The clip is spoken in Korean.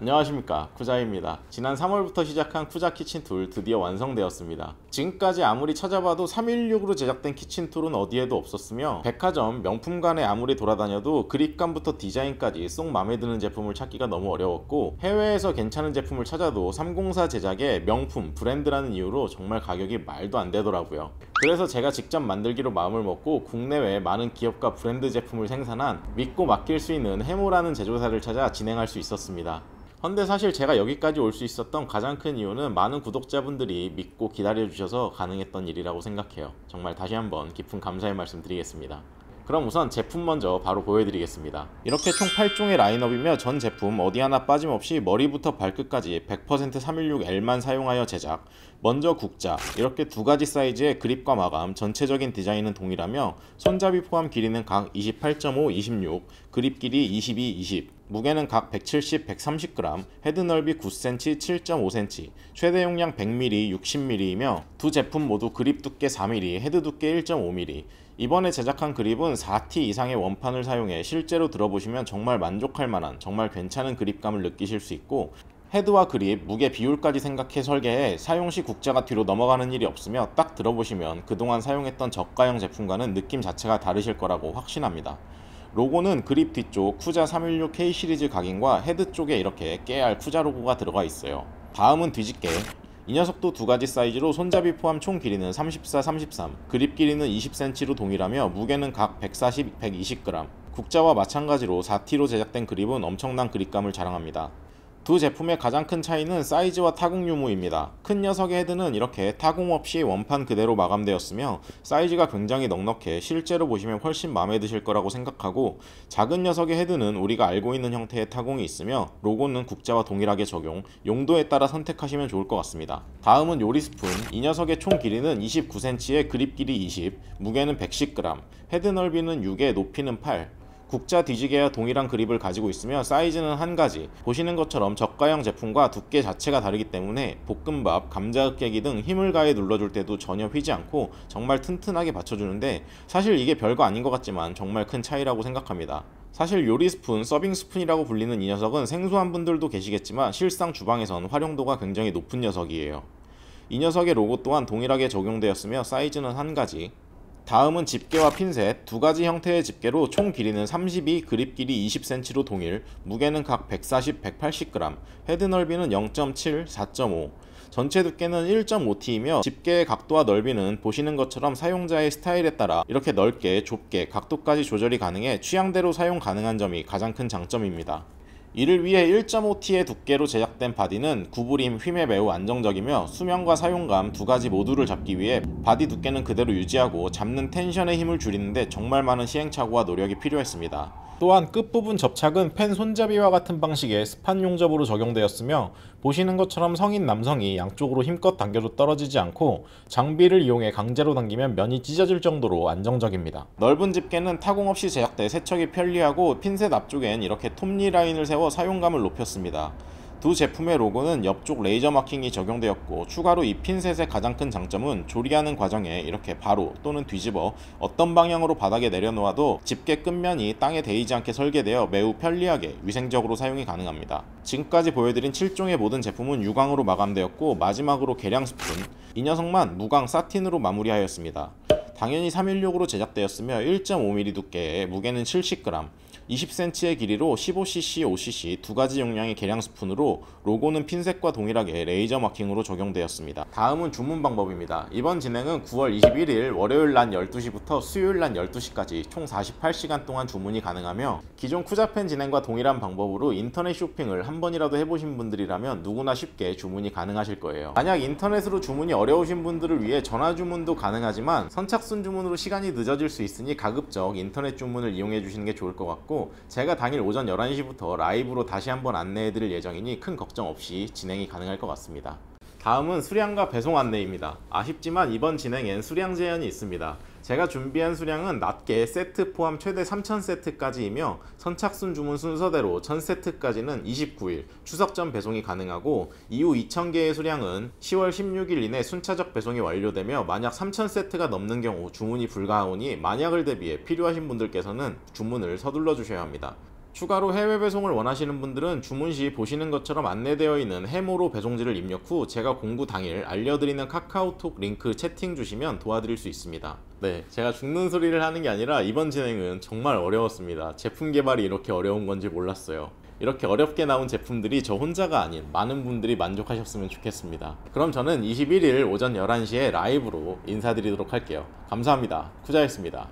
안녕하십니까. 쿠자입니다. 지난 3월부터 시작한 쿠자 키친툴 드디어 완성되었습니다. 지금까지 아무리 찾아봐도 316으로 제작된 키친툴은 어디에도 없었으며 백화점 명품관에 아무리 돌아다녀도 그립감부터 디자인까지 쏙 맘에 드는 제품을 찾기가 너무 어려웠고 해외에서 괜찮은 제품을 찾아도 304 제작의 명품 브랜드라는 이유로 정말 가격이 말도 안 되더라고요. 그래서 제가 직접 만들기로 마음을 먹고 국내외 많은 기업과 브랜드 제품을 생산한 믿고 맡길 수 있는 해모라는 제조사를 찾아 진행할 수 있었습니다 헌데 사실 제가 여기까지 올 수 있었던 가장 큰 이유는 많은 구독자분들이 믿고 기다려주셔서 가능했던 일이라고 생각해요. 정말 다시 한번 깊은 감사의 말씀 드리겠습니다. 그럼 우선 제품 먼저 바로 보여드리겠습니다. 이렇게 총 8종의 라인업이며 전 제품 어디 하나 빠짐없이 머리부터 발끝까지 100% 316L만 사용하여 제작 먼저 국자 이렇게 두 가지 사이즈의 그립과 마감 전체적인 디자인은 동일하며 손잡이 포함 길이는 각 28.5, 26 그립 길이 22, 20 무게는 각 170, 130g, 헤드 넓이 9cm, 7.5cm, 최대 용량 100mm, 60mm이며 두 제품 모두 그립 두께 4mm, 헤드 두께 1.5mm. 이번에 제작한 그립은 4T 이상의 원판을 사용해 실제로 들어보시면 정말 만족할 만한 정말 괜찮은 그립감을 느끼실 수 있고 헤드와 그립, 무게 비율까지 생각해 설계해 사용 시 국자가 뒤로 넘어가는 일이 없으며 딱 들어보시면 그동안 사용했던 저가형 제품과는 느낌 자체가 다르실 거라고 확신합니다. 로고는 그립 뒤쪽 쿠자 316L 시리즈 각인과 헤드 쪽에 이렇게 깨알 쿠자 로고가 들어가 있어요. 다음은 뒤집개. 이 녀석도 두 가지 사이즈로 손잡이 포함 총 길이는 34, 33, 그립 길이는 20cm로 동일하며 무게는 각 140, 120g. 국자와 마찬가지로 4T로 제작된 그립은 엄청난 그립감을 자랑합니다. 두 제품의 가장 큰 차이는 사이즈와 타공 유무입니다. 큰 녀석의 헤드는 이렇게 타공 없이 원판 그대로 마감되었으며 사이즈가 굉장히 넉넉해 실제로 보시면 훨씬 마음에 드실 거라고 생각하고 작은 녀석의 헤드는 우리가 알고 있는 형태의 타공이 있으며 로고는 국자와 동일하게 적용, 용도에 따라 선택하시면 좋을 것 같습니다. 다음은 요리 스푼. 이 녀석의 총 길이는 29cm에 그립 길이 20, 무게는 110g, 헤드 넓이는 6에 높이는 8, 국자 뒤집개와 동일한 그립을 가지고 있으며 사이즈는 한 가지 보시는 것처럼 저가형 제품과 두께 자체가 다르기 때문에 볶음밥, 감자으깨기 등 힘을 가해 눌러줄 때도 전혀 휘지 않고 정말 튼튼하게 받쳐주는데 사실 이게 별거 아닌 것 같지만 정말 큰 차이라고 생각합니다. 사실 요리 스푼, 서빙 스푼이라고 불리는 이 녀석은 생소한 분들도 계시겠지만 실상 주방에선 활용도가 굉장히 높은 녀석이에요. 이 녀석의 로고 또한 동일하게 적용되었으며 사이즈는 한 가지, 다음은 집게와 핀셋 두 가지 형태의 집게로 총 길이는 32, 그립 길이 20cm로 동일, 무게는 각 140, 180g, 헤드 넓이는 0.7, 4.5, 전체 두께는 1.5T이며 집게의 각도와 넓이는 보시는 것처럼 사용자의 스타일에 따라 이렇게 넓게, 좁게, 각도까지 조절이 가능해 취향대로 사용 가능한 점이 가장 큰 장점입니다. 이를 위해 1.5T의 두께로 제작된 바디는 구부림, 휨에 매우 안정적이며 수명과 사용감 두 가지 모두를 잡기 위해 바디 두께는 그대로 유지하고 잡는 텐션의 힘을 줄이는데 정말 많은 시행착오와 노력이 필요했습니다. 또한 끝부분 접착은 팬 손잡이와 같은 방식의 spot 용접으로 적용되었으며 보시는 것처럼 성인 남성이 양쪽으로 힘껏 당겨도 떨어지지 않고 장비를 이용해 강제로 당기면 면이 찢어질 정도로 안정적입니다. 넓은 집게는 타공 없이 제작돼 세척이 편리하고 핀셋 앞쪽엔 이렇게 톱니 라인을 세워 사용감을 높였습니다. 두 제품의 로고는 옆쪽 레이저 마킹이 적용되었고 추가로 이 핀셋의 가장 큰 장점은 조리하는 과정에 이렇게 바로 또는 뒤집어 어떤 방향으로 바닥에 내려놓아도 집게 끝면이 땅에 데이지 않게 설계되어 매우 편리하게 위생적으로 사용이 가능합니다. 지금까지 보여드린 7종의 모든 제품은 유광으로 마감되었고 마지막으로 계량 스푼 이 녀석만 무광 satin으로 마무리하였습니다. 당연히 316으로 제작되었으며 1.5mm 두께에 무게는 70g 20cm의 길이로 15cc, 5cc 두 가지 용량의 계량 스푼으로 로고는 핀셋과 동일하게 레이저 마킹으로 적용되었습니다. 다음은 주문 방법입니다. 이번 진행은 9월 21일 월요일 날 12시부터 수요일 날 12시까지 총 48시간 동안 주문이 가능하며 기존 쿠자팬 진행과 동일한 방법으로 인터넷 쇼핑을 한 번이라도 해보신 분들이라면 누구나 쉽게 주문이 가능하실 거예요. 만약 인터넷으로 주문이 어려우신 분들을 위해 전화 주문도 가능하지만 선착순 주문으로 시간이 늦어질 수 있으니 가급적 인터넷 주문을 이용해 주시는 게 좋을 것 같고 제가 당일 오전 11시부터 라이브로 다시 한번 안내해 드릴 예정이니 큰 걱정 없이 진행이 가능할 것 같습니다. 다음은 수량과 배송 안내입니다. 아쉽지만 이번 진행엔 수량 제한이 있습니다. 제가 준비한 수량은 낮게 세트 포함 최대 3,000세트까지이며 선착순 주문 순서대로 1,000세트까지는 29일 추석 전 배송이 가능하고 이후 2,000개의 수량은 10월 16일 이내 순차적 배송이 완료되며 만약 3,000세트가 넘는 경우 주문이 불가하오니 만약을 대비해 필요하신 분들께서는 주문을 서둘러 주셔야 합니다. 추가로 해외 배송을 원하시는 분들은 주문 시 보시는 것처럼 안내되어 있는 해모로 배송지를 입력 후 제가 공구 당일 알려드리는 카카오톡 링크 채팅 주시면 도와드릴 수 있습니다. 네, 제가 죽는 소리를 하는 게 아니라 이번 진행은 정말 어려웠습니다. 제품 개발이 이렇게 어려운 건지 몰랐어요. 이렇게 어렵게 나온 제품들이 저 혼자가 아닌 많은 분들이 만족하셨으면 좋겠습니다. 그럼 저는 21일 오전 11시에 라이브로 인사드리도록 할게요. 감사합니다. 쿠자였습니다.